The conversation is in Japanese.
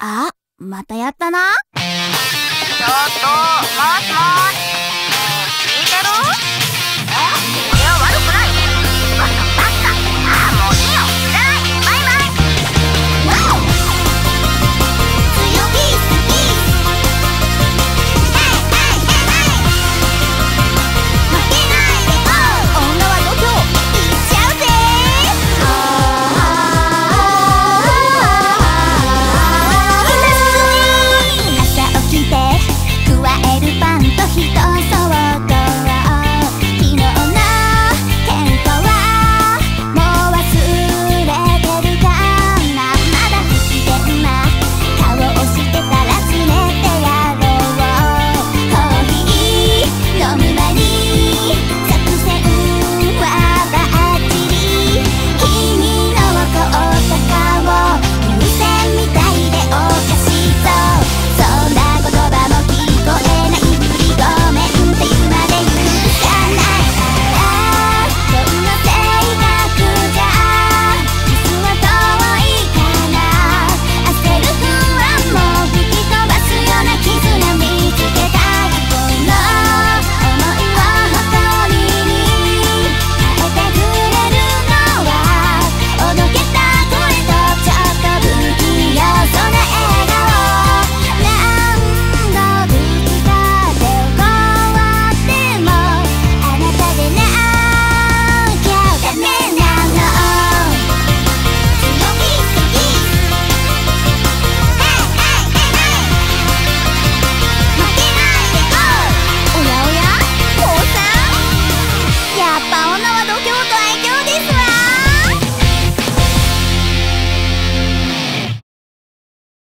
あ、またやったな。ちょっと、